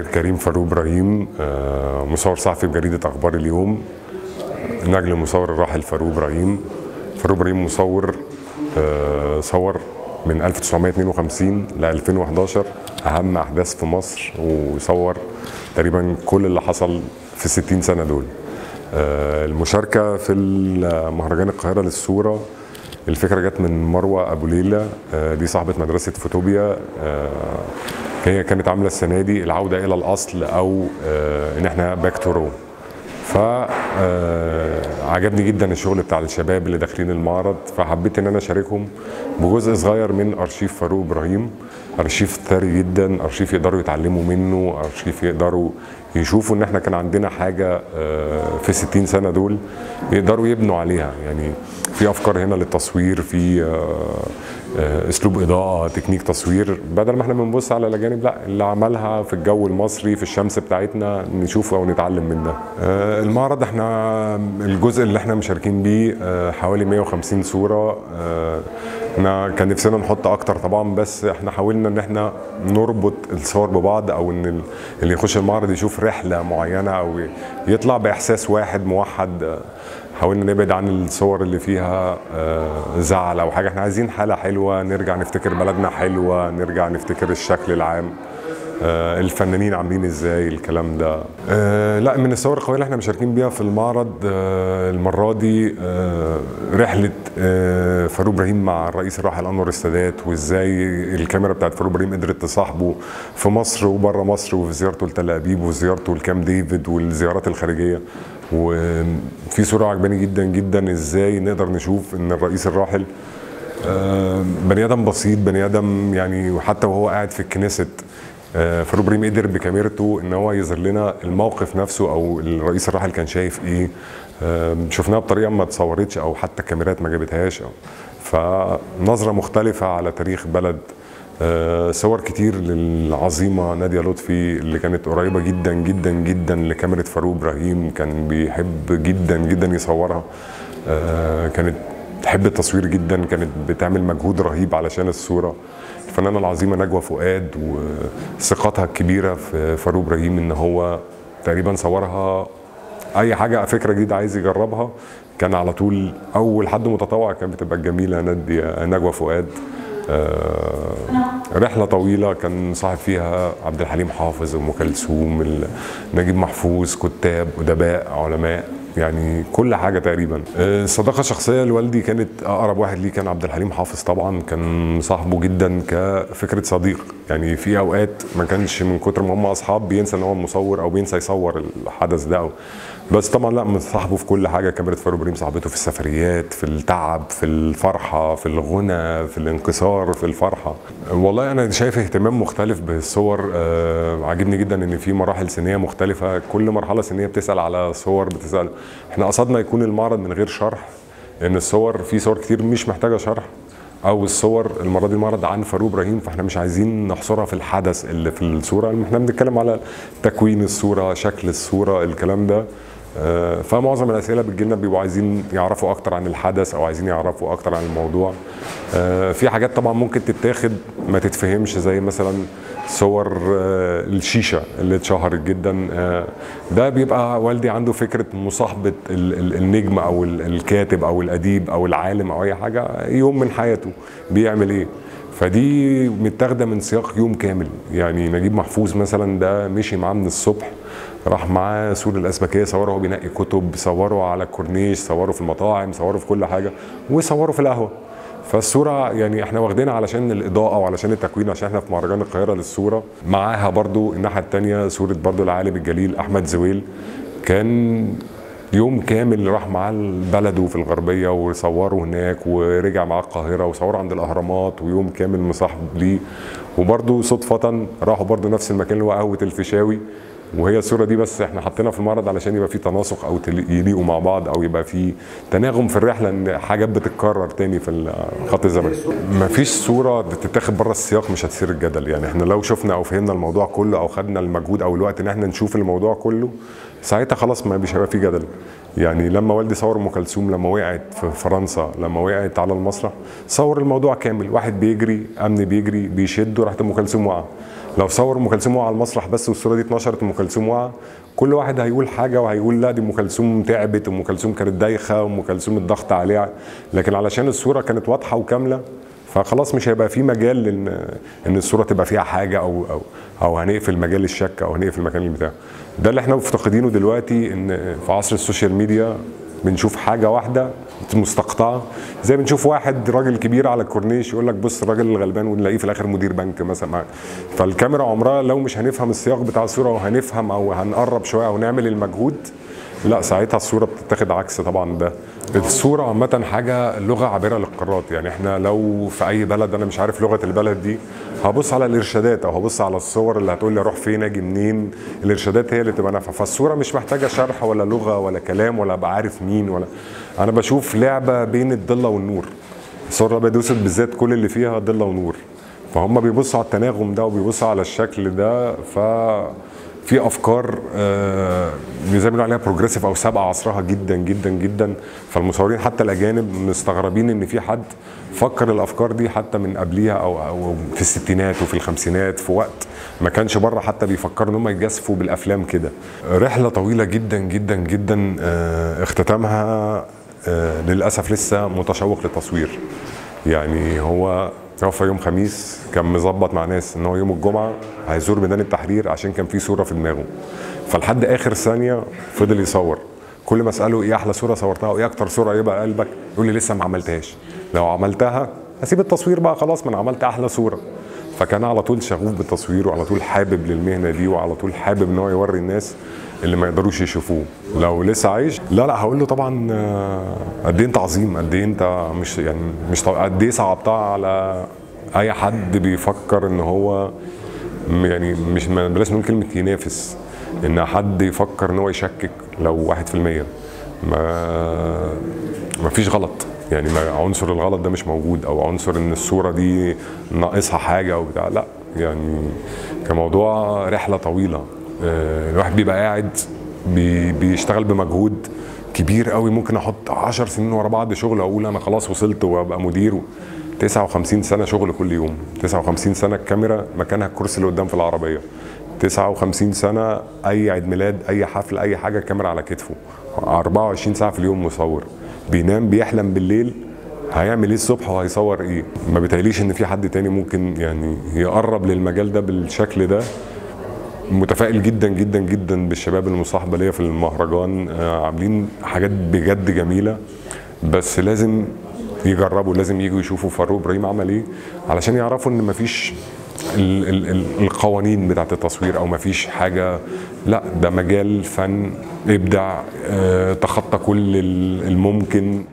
كريم فاروق إبراهيم آه، مصور صحفي بجريدة أخبار اليوم نجل المصور الراحل فاروق إبراهيم. فاروق إبراهيم مصور آه، صور من 1952 ل 2011 أهم أحداث في مصر وصور تقريبا كل اللي حصل في 60 سنة دول. آه، المشاركة في مهرجان القاهرة للصورة الفكرة جت من مروة أبو ليلى دي صاحبة مدرسة فوتوبيا هي كانت عاملة السنة دي العودة إلى الأصل أو آه، إن إحنا back to raw فعجبني جدا الشغل بتاع الشباب اللي داخلين المعرض فحبيت إن أنا أشاركهم بجزء صغير من أرشيف فاروق إبراهيم. أرشيف ثري جدا أرشيف يقدروا يتعلموا منه أرشيف يقدروا يشوفوا إن إحنا كان عندنا حاجة آه، في 60 سنة دول يقدروا يبنوا عليها. يعني في أفكار هنا للتصوير في آه، آه، أسلوب إضاءة تكنيك تصوير. بدل ما إحنا بنبص على الأجانب لا اللي عملها في الجو المصري في الشمس بتاعتنا نشوفه أو نتعلم منها. آه، المعرض إحنا الجزء اللي إحنا مشاركين بيه حوالي 150 صورة إحنا كان نفسنا نحط أكتر طبعا بس إحنا حاولنا إن إحنا نربط الصور ببعض أو إن ال- اللي يخش المعرض يشوف رحلة معينة أو يطلع بإحساس واحد موحد. حاولنا نبعد عن الصور اللي فيها آه، زعل أو حاجة. إحنا عايزين حالة حلوة نرجع نفتكر بلدنا حلوة نرجع نفتكر الشكل العام. الفنانين عاملين إزاي الكلام ده؟ آه، لا من الصور القوية اللي إحنا مشاركين بيها في المعرض آه، المرة دي آه، رحلة آه، فاروق إبراهيم مع الرئيس الراحل أنور السادات وإزاي الكاميرا بتاعت فاروق إبراهيم قدرت تصاحبه في مصر وبره مصر وفي زيارته لتل أبيب وزيارته لكام ديفيد والزيارات الخارجية. وفي صورة عجباني جدا جدا إزاي نقدر نشوف إن الرئيس الراحل آه، بني آدم بسيط بني آدم يعني وحتى وهو قاعد في الكنيست آه، فاروق إبراهيم قدر بكاميرته إن هو يظهر لنا الموقف نفسه أو الرئيس الراحل كان شايف إيه. شفناها بطريقة ما اتصورتش أو حتى الكاميرات ما جابتهاش. فنظرة مختلفة على تاريخ بلد. آه، صور كتير للعظيمة نادية لطفي اللي كانت قريبة جدا جدا جدا لكاميرا فاروق إبراهيم كان بيحب جدا جدا يصورها. آه، كانت تحب التصوير جدا كانت بتعمل مجهود رهيب علشان الصورة. الفنانة العظيمة نجوى فؤاد وثقتها الكبيرة في فاروق إبراهيم إن هو تقريبا صورها أي حاجة فكرة جديدة عايز يجربها. كان على طول أول حد متطوع كانت بتبقى الجميلة نادية نجوى فؤاد. آه، رحلة طويلة كان صاحب فيها عبد الحليم حافظ ام كلثوم نجيب محفوظ كتاب أدباء علماء. يعني كل حاجة تقريبا. آه، الصداقه الشخصيه لوالدي كانت أقرب واحد ليه كان عبد الحليم حافظ طبعا كان صاحبه جدا كفكرة صديق. يعني في أوقات ما كانش من كتر ما هم أصحاب بينسى إن هو مصور أو بينسى يصور الحدث ده. بس طبعا لا مصاحبه في كل حاجة. كاميرا فاروق إبراهيم صاحبته في السفريات في التعب في الفرحة في الغنى في الانكسار في الفرحة. والله أنا شايف اهتمام مختلف بالصور. آه عاجبني جدا إن في مراحل سنيه مختلفة. كل مرحلة سنيه بتسأل على صور بتسأل إحنا قصدنا يكون المعرض من غير شرح لأن الصور في صور كتير مش محتاجة شرح أو الصور المرة دي المعرض عن فاروق إبراهيم فإحنا مش عايزين نحصرها في الحدث اللي في الصورة. إحنا بنتكلم على تكوين الصورة شكل الصورة الكلام ده. آه، فمعظم الأسئلة بتجيلنا بيبقوا عايزين يعرفوا أكتر عن الحدث أو عايزين يعرفوا أكتر عن الموضوع. آه، في حاجات طبعا ممكن تتاخد ما تتفهمش زي مثلا صور آه، الشيشة اللي اتشهرت جدا. آه، ده بيبقى والدي عنده فكرة مصاحبة ال- ال- النجم أو ال- الكاتب أو الأديب أو العالم أو أي حاجة يوم من حياته بيعمل إيه. فدي متاخدة من سياق يوم كامل. يعني نجيب محفوظ مثلا ده مشي معاه من الصبح راح معاه سور الأسبكية صوره وهو بينقي كتب صوره على الكورنيش صوره في المطاعم صوره في كل حاجة وصوره في القهوة. فالصورة يعني إحنا واخدينها علشان الإضاءة وعلشان التكوين عشان إحنا في مهرجان القاهرة للصورة. معاها برضو الناحية التانية صورة برضو العالم الجليل أحمد زويل. كان يوم كامل راح معاه بلده في الغربية وصوروا هناك ورجع معاه القاهرة وصوروا عند الأهرامات ويوم كامل مصاحب ليه. وبرضو صدفة راحوا برضو نفس المكان اللي هو قهوة الفيشاوي. وهي الصورة دي بس إحنا حاطينها في المعرض علشان يبقى في تناسق أو يليقوا مع بعض أو يبقى في تناغم في الرحلة إن حاجات بتتكرر تاني في الخط الزمني مفيش صورة تتاخد بره السياق مش هتثير الجدل. يعني إحنا لو شفنا أو فهمنا الموضوع كله أو خدنا المجهود أو الوقت إن إحنا نشوف الموضوع كله ساعتها خلاص ما مش هيبقى في جدل. يعني لما والدي صور أم كلثوم لما وقعت في فرنسا لما وقعت على المسرح صور الموضوع كامل. واحد بيجري أمن بيجري بيشده راحت أم كلثوم وقع لو صور أم كلثوم على المسرح بس والصورة دي اتنشرت أم كلثوم واقعه كل واحد هيقول حاجة وهيقول لا دي أم كلثوم تعبت أم كلثوم كانت دايخة أم كلثوم الضغط عليها. لكن علشان الصورة كانت واضحة وكاملة فخلاص مش هيبقى في مجال إن إن الصورة تبقى فيها حاجة أو أو أو هنقفل مجال الشك أو هنقفل مكان البتاع. ده اللي إحنا مفتقدينه دلوقتي إن في عصر ال social media بنشوف حاجة واحدة مستقطعه زي بنشوف واحد راجل كبير على الكورنيش يقول لك بص الراجل الغلبان ونلاقيه في الآخر مدير بنك مثلا. معاه. فالكاميرا عمرها لو مش هنفهم السياق بتاع الصورة وهنفهم أو هنقرب شوية أو نعمل المجهود لا ساعتها الصورة بتتاخد عكس طبعا ده. الصورة عامة حاجة لغة عابرة للقارات. يعني إحنا لو في أي بلد أنا مش عارف لغة البلد دي هبص على الإرشادات أو هبص على الصور اللي هتقول لي أروح فين أجي منين؟ الإرشادات هي اللي تبقى نافعة. فالصورة مش محتاجة شرح ولا لغة ولا كلام ولا أبقى عارف مين ولا. أنا بشوف لعبة بين الضلة والنور. الصورة الأبيض والأسود بالذات كل اللي فيها ضلة ونور. فهم بيبصوا على التناغم ده وبيبصوا على الشكل ده ف في افكار آه زي ما بنقول عليها بروجريسيف أو سابقة عصرها جدا جدا جدا. فالمصورين حتى الأجانب مستغربين إن في حد فكر الأفكار دي حتى من قبليها أو أو في الستينات وفي الخمسينات في وقت ما كانش بره حتى بيفكروا إن هم يجازفوا بالأفلام كده. رحلة طويلة جدا جدا جدا آه اختتامها آه للأسف لسه متشوق للتصوير. يعني هو توفى يوم خميس كان مظبط مع ناس إن هو يوم الجمعة هيزور ميدان التحرير عشان كان في صورة في دماغه. فلحد آخر ثانية فضل يصور. كل ما اسأله إيه أحلى صورة صورتها وإيه أكتر صورة يبقى قلبك يقول لي لسه ما عملتهاش. لو عملتها هسيب التصوير بقى خلاص ما أنا عملت أحلى صورة. فكان على طول شغوف بالتصوير وعلى طول حابب للمهنة دي وعلى طول حابب إن هو يوري الناس اللي ما يقدروش يشوفوه. لو لسه عايش لا لا هقول له طبعا قد إيه أنت عظيم؟ قد إيه أنت مش يعني مش قد إيه صعبتها على أي حد بيفكر إن هو يعني مش بلاش نقول كلمة ينافس إن حد يفكر إن هو يشكك لو 1% ما ما فيش غلط. يعني ما عنصر الغلط ده مش موجود أو عنصر إن الصورة دي ناقصها حاجة أو بتاع لا. يعني كموضوع رحلة طويلة. الواحد بيبقى قاعد بي بيشتغل بمجهود كبير قوي. ممكن أحط 10 سنين ورا بعض شغل أقول أنا خلاص وصلت وأبقى مدير. 59 سنة شغل كل يوم. 59 سنة الكاميرا مكانها الكرسي اللي قدام في العربية. 59 سنة أي عيد ميلاد أي حفل أي حاجة الكاميرا على كتفه. 24 ساعة في اليوم مصور. بينام بيحلم بالليل هيعمل إيه الصبح وهيصور إيه؟ ما بيتهيأليش إن في حد تاني ممكن يعني يقرب للمجال ده بالشكل ده. متفائل جدا جدا جدا بالشباب المصاحبة ليا في المهرجان. عاملين حاجات بجد جميلة بس لازم يجربوا لازم يجوا يشوفوا فاروق إبراهيم عمل إيه علشان يعرفوا إن مفيش ال ال ال القوانين بتاعت التصوير أو مفيش حاجة لأ ده مجال فن إبداع آه تخطى كل الممكن.